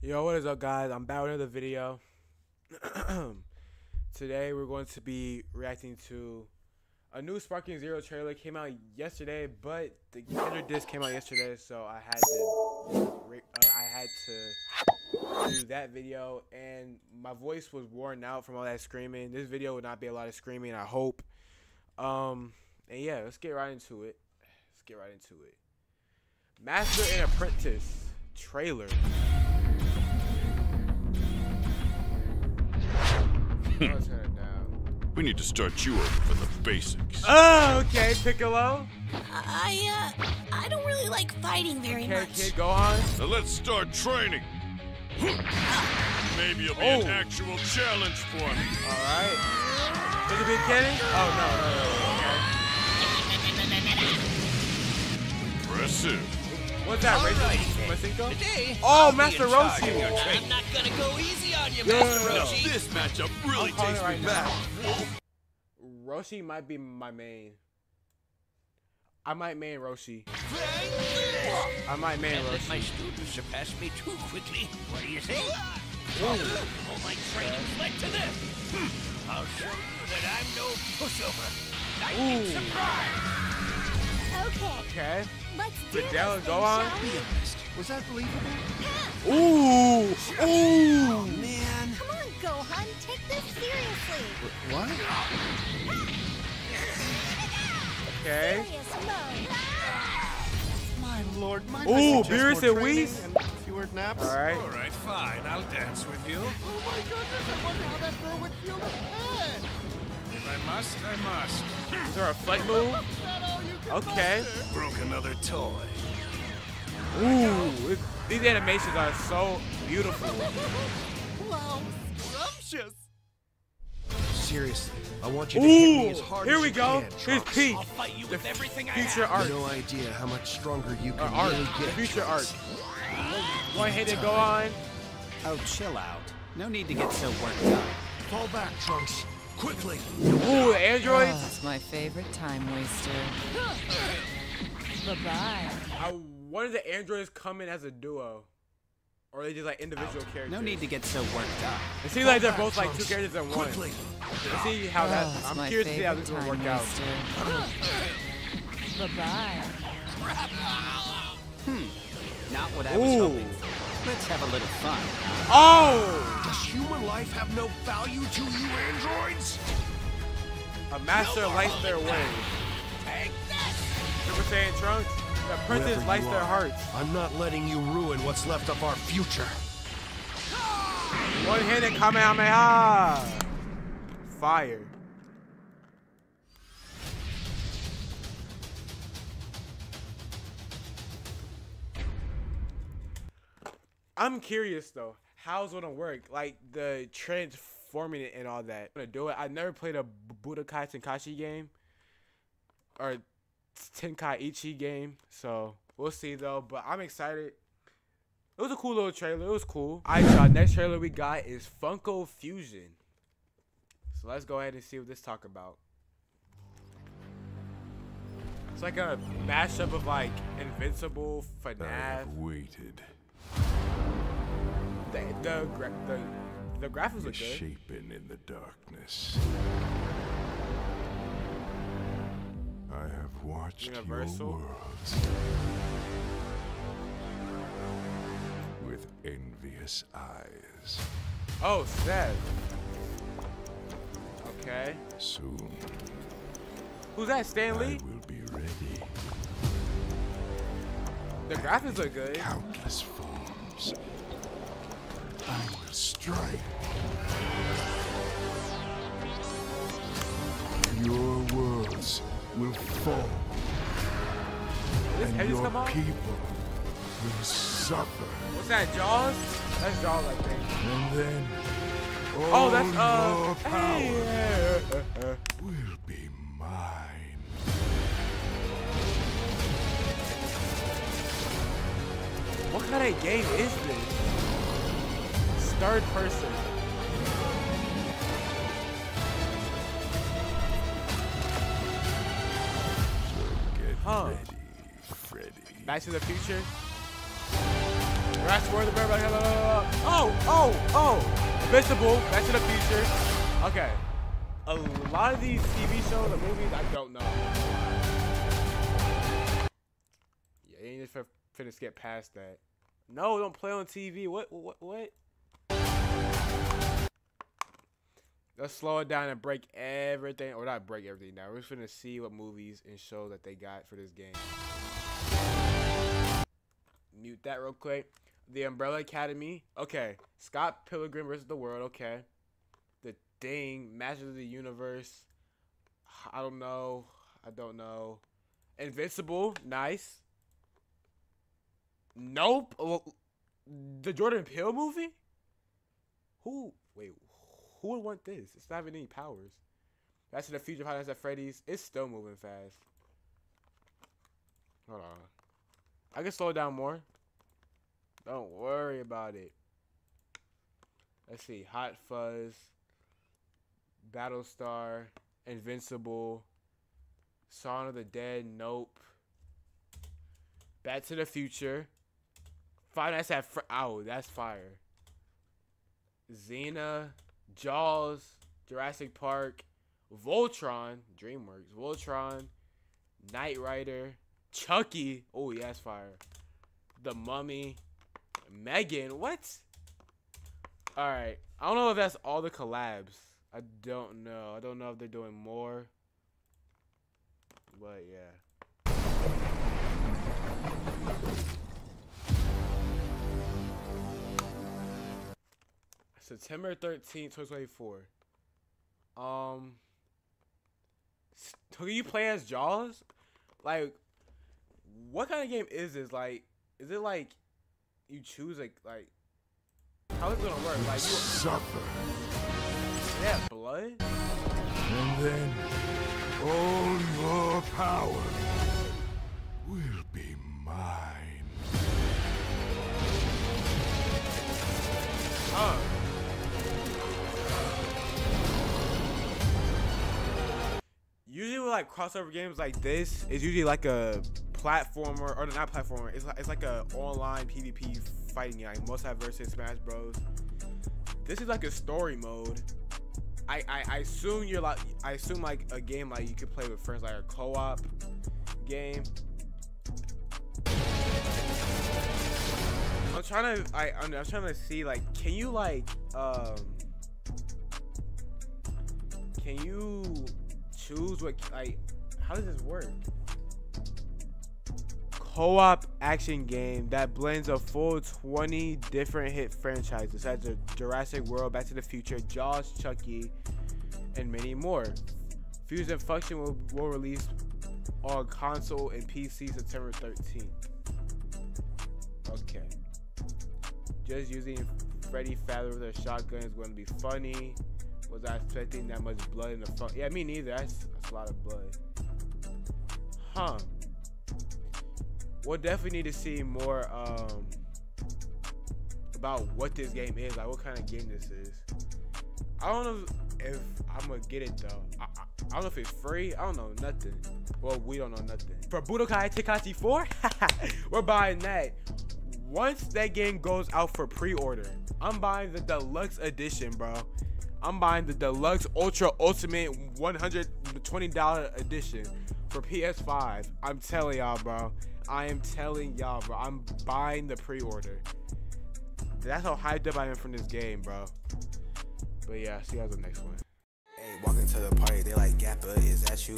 Yo, what is up, guys? I'm back with another video. Today, we're going to be reacting to a new Sparking Zero trailer. Came out yesterday, but the Ender disc came out yesterday, so I had to, uh, I had to do that video. And my voice was worn out from all that screaming. This video would not be a lot of screaming. I hope. Um, and yeah, let's get right into it. Let's get right into it. Master and Apprentice trailer. We need to start you over from the basics. Oh, okay, Piccolo. I, uh, I don't really like fighting very Okay, much. kid, go on. Now let's start training. Maybe it'll be Oh. an actual challenge for me. All right. Is it big cannon? Oh, no, no, no. Impressive. Okay. What's that, Rachel? Alrighty, Masinko? Today, Oh, I'll Master in charge of Roshi. I'm not gonna go easy on you, Yeah. Master Now Roshi. this matchup really takes right me now. back. Roshi might be my main. I might main Roshi. I might main Let my students surpass me too quickly. What do you think? All my training led to this. Hmm. I'll show you that I'm no pushover. Lightning Ooh. surprise. Okay, Okay. let's do Fidel, this go on. shall we? Was that believable? Ooh. Ooh. Oh, Man. Come on, Gohan, take this seriously. What? Okay. Serious mode. My lord, my Ooh, Beerus and Whis. Fewer naps. All right. All right, fine. I'll dance with you. Oh my goodness, I wonder how that girl would feel with head. If I must, I must. Is there a flight move? Okay. Broke another toy. Ooh. it- These animations are so beautiful. Wow, scrumptious. Seriously, I want you to hit me as hard Here as we you go. can, Here's Trunks. Pete. I'll fight you The with everything I future have. art. No idea how much stronger you Or can art. really The get. future art. Trunks. Go ahead and go on. Oh, chill out. No need to get so worked up. Fall back, Trunks. Quickly. Ooh, the androids. Oh, That's my favorite time waster. Bye-bye. I wanted the androids come in as a duo, or are they just like individual characters? No need to get so worked up. It seems like they're both like two characters in one. Quickly. Let's see how oh, that. Oh, That's I'm curious to see how this will time work out. waster. Bye-bye. Hmm. Not what I was Ooh. hoping for. Let's have a little fun. Oh, Does human life have no value to you, androids? a master lights their way. Super Saiyan Trunks. The princess Whoever lights their hearts. I'm not letting you ruin what's left of our future. One-handed Kamehameha. Fire. I'm curious though, how's it gonna work? Like the transforming it and all that. gonna do it. I never played a Budokai Tenkaichi game or Tenkaichi game, so we'll see though. But I'm excited. It was a cool little trailer. It was cool. Alright, y'all. Next trailer we got is Funko Fusion. So let's go ahead and see what this talk about. It's like a mashup of like Invincible, FNAF. have waited, The the gra- the, the graphics look good. in the darkness. I have watched Universal. your worlds with envious eyes. Oh, Seth. Okay. Soon, Who's that? Stanley? I will be ready. The graphics look good. Countless forms. I will strike. Your worlds will fall, This and your people will suffer. What's that? Jaws? That's Jaws, I think. And then Oh, that's uh. power Hey. will be mine. What kind of game is this? Third person. Get Huh. ready, Freddy. Back to the Future. Blah, blah. Oh, oh, oh. Invincible, Back to the Future. Okay. A lot of these TV shows or movies, I don't know. Yeah, you ain't just fin- finna skip past that. No, don't play on TV. What, what, what? Let's slow it down and break everything, or not break everything down. We're just gonna see what movies and shows that they got for this game. Mute that real quick. The Umbrella Academy. Okay. Scott Pilgrim versus the World. Okay. The Thing. Masters of the Universe. I don't know. I don't know. Invincible. Nice. Nope. The Jordan Peele movie? Who? Wait. Who would want this? It's not having any powers. That's in the future. How that's at Freddy's. It's still moving fast. Hold on. I can slow down more. Don't worry about it. Let's see. Hot Fuzz. Battlestar. Invincible. Shaun of the Dead. Nope. Back to the Future. Five Nights at Fre- Oh, that's fire. Xena. Jaws. Jurassic Park. Voltron. DreamWorks. Voltron. Knight Rider. Chucky. Oh, that's fire. The Mummy. Megan. What? Alright. I don't know if that's all the collabs. I don't know. I don't know if they're doing more. But yeah. September 13th, 2024. Um Can you play as Jaws? Like what kind of game is this? Like is it like you choose like like how is it gonna work? Like you Suffer. yeah, blood? And then all your power like crossover games like this, is usually like a platformer or not platformer. It's like it's like a online PvP fighting game, like Multi versus Smash Bros. This is like a story mode. I, I I assume you're like I assume like a game like you could play with friends like a co-op game. I'm trying to I I'm, I'm trying to see like can you like um can you choose what like how does this work? Co-op action game that blends a full 20 different hit franchises such as Jurassic World, Back to the Future, Jaws, Chucky, and many more. Funko Fusion will, will release on console and PC September 13th. Okay. Just using Freddy Fazbear with a shotgun is going to be funny. Was I expecting that much blood in the front? Yeah, me neither. That's, that's a lot of blood. Huh. We'll definitely need to see more um, about what this game is, like what kind of game this is. I don't know if I'm gonna get it though. I, I, I don't know if it's free. I don't know nothing. Well, we don't know nothing. For Budokai Tenkaichi 4, we're buying that. Once that game goes out for pre-order, I'm buying the deluxe edition, bro. I'm buying the deluxe ultra ultimate $120 edition for PS5. I'm telling y'all, bro. I am telling y'all, bro. I'm buying the pre-order. That's how hyped up I am from this game, bro. But yeah, see you guys on the next one. Hey, walking to the party, they like, Gappa, is that you?